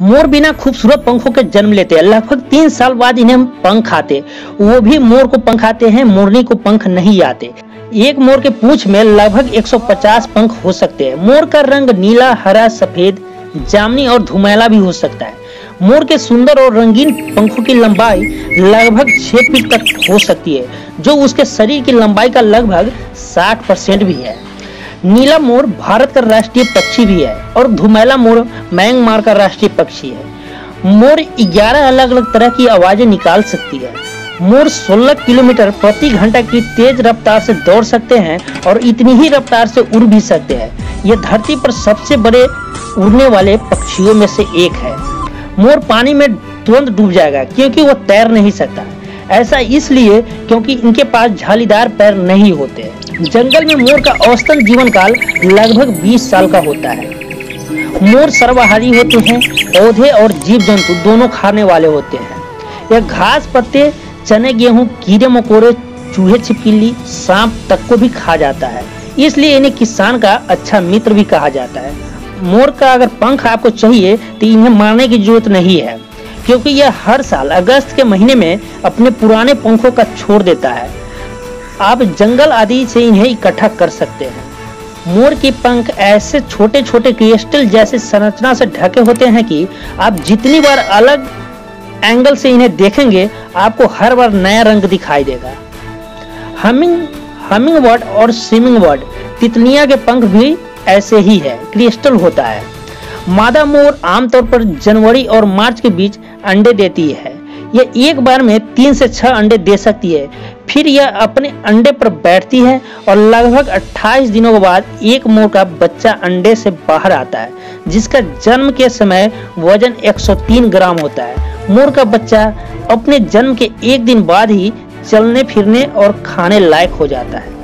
मोर बिना खूबसूरत पंखों के जन्म लेते हैं। लगभग तीन साल बाद इन्हें पंख आते वो भी मोर को पंख आते हैं, मोरनी को पंख नहीं आते। एक मोर के पूंछ में लगभग 150 पंख हो सकते हैं। मोर का रंग नीला, हरा, सफ़ेद, जामनी और धुमैला भी हो सकता है। मोर के सुंदर और रंगीन पंखों की लंबाई लगभग 6 फीट तक हो सकती है, जो उसके शरीर की लंबाई का लगभग 60 परसेंट भी है। नीला मोर भारत का राष्ट्रीय पक्षी भी है। और धुमैला मोर म्यांमार का राष्ट्रीय पक्षी है। मोर 11 अलग अलग तरह की आवाज़ें निकाल सकती है। मोर 16 किलोमीटर प्रति घंटा की तेज रफ्तार से दौड़ सकते हैं और इतनी ही रफ्तार से उड़ भी सकते हैं। यह धरती पर सबसे बड़े उड़ने वाले पक्षियों में से एक है। मोर पानी में तुरंत डूब जाएगा क्योंकि वह तैर नहीं सकता। ऐसा इसलिए क्योंकि इनके पास झालीदार पैर नहीं होते। जंगल में मोर का औसतन जीवन काल लगभग 20 साल का होता है। मोर सर्वाहारी होते हैं, पौधे और जीव जंतु दोनों खाने वाले होते हैं। यह घास पत्ते, चने, गेहूँ, कीड़े, मकोड़े, चूहे, छिपकली, सांप तक को भी खा जाता है। इसलिए इन्हें किसान का अच्छा मित्र भी कहा जाता है। मोर का अगर पंख आपको चाहिए तो इन्हें मारने की ज़रूरत नहीं है, क्योंकि यह हर साल अगस्त के महीने में अपने पुराने पंखों का छोड़ देता है। आप जंगल आदि से इन्हें इकट्ठा कर सकते हैं। मोर के पंख ऐसे छोटे छोटे क्रिस्टल जैसे संरचना से ढके होते हैं कि आप जितनी बार अलग एंगल से इन्हें देखेंगे, आपको हर बार नया रंग दिखाई देगा। हमिंग हमिंग बर्ड और स्विमिंग बर्ड तितलियाँ के पंख भी ऐसे ही है क्रिस्टल होता है। मादा मोर आमतौर पर जनवरी और मार्च के बीच अंडे देती है। यह एक बार में तीन से छह अंडे दे सकती है। फिर यह अपने अंडे पर बैठती है और लगभग 28 दिनों के बाद एक मोर का बच्चा अंडे से बाहर आता है, जिसका जन्म के समय वज़न 103 ग्राम होता है। मोर का बच्चा अपने जन्म के एक दिन बाद ही चलने, फिरने और खाने लायक हो जाता है।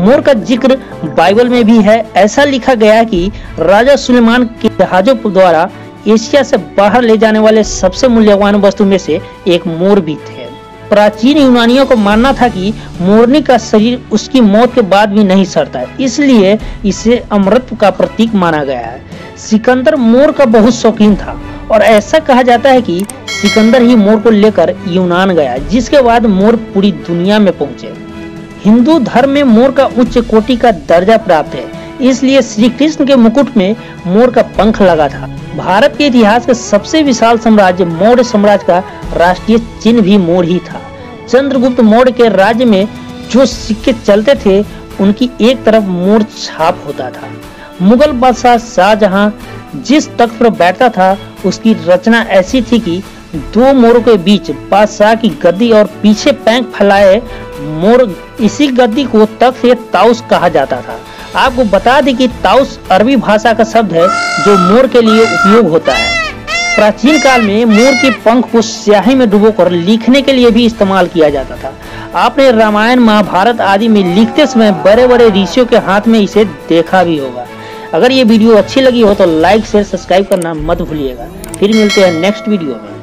मोर का ज़िक्र बाइबल में भी है। ऐसा लिखा गया कि राजा सुलेमान के जहाजों द्वारा एशिया से बाहर ले जाने वाले सबसे मूल्यवान वस्तु में से एक मोर भी थे प्राचीन यूनानियों को मानना था कि मोरनी का शरीर उसकी मौत के बाद भी नहीं सड़ता, इसलिए इसे अमृत का प्रतीक माना गया है। सिकंदर मोर का बहुत शौकीन था, और ऐसा कहा जाता है कि सिकंदर ही मोर को लेकर यूनान गया, जिसके बाद मोर पूरी दुनिया में पहुँचे। हिंदू धर्म में मोर का उच्च कोटि का दर्जा प्राप्त है। इसलिए श्री कृष्ण के मुकुट में मोर का पंख लगा था। भारत के इतिहास का सबसे विशाल साम्राज्य मौर्य साम्राज्य का राष्ट्रीय चिन्ह भी मोर ही था। चंद्रगुप्त मौर्य के राज्य में जो सिक्के चलते थे, उनकी एक तरफ़ मोर छाप होता था। मुगल बादशाह शाहजहां जिस तख्त पर बैठता था, उसकी रचना ऐसी थी कि दो मोरों के बीच बादशाह की गद्दी और पीछे पैंक फैलाए मोर इसी गद्दी को तख्त या ताउस कहा जाता था। आपको बता दें कि ताउस अरबी भाषा का शब्द है जो मोर के लिए उपयोग होता है। प्राचीन काल में मोर के पंख को स्याही में डुबोकर लिखने के लिए भी इस्तेमाल किया जाता था। आपने रामायण, महाभारत आदि में लिखते समय बड़े बड़े ऋषियों के हाथ में इसे देखा भी होगा। अगर ये वीडियो अच्छी लगी हो तो लाइक, शेयर, सब्सक्राइब करना मत भूलिएगा। फिर मिलते हैं नेक्स्ट वीडियो में।